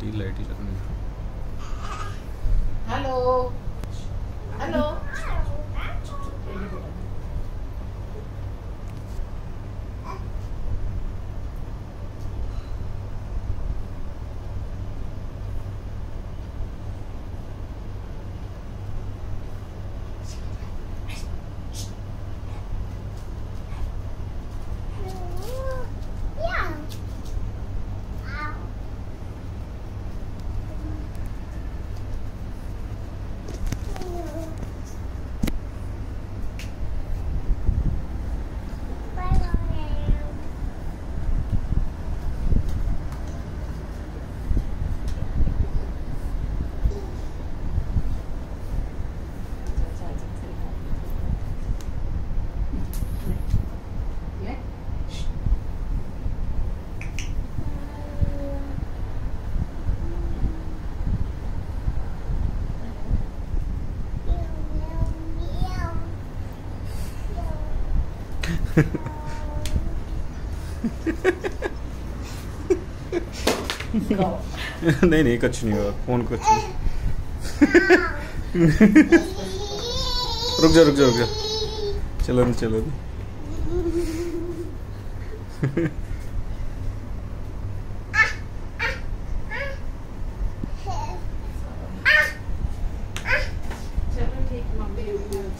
T light ही लगनी hello. नहीं नहीं, कुछ नहीं हुआ। फ़ोन कुछ नहीं। रुक जा रुक जा रुक जा। चलो नहीं चलो नहीं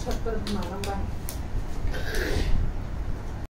छत पर बाहर।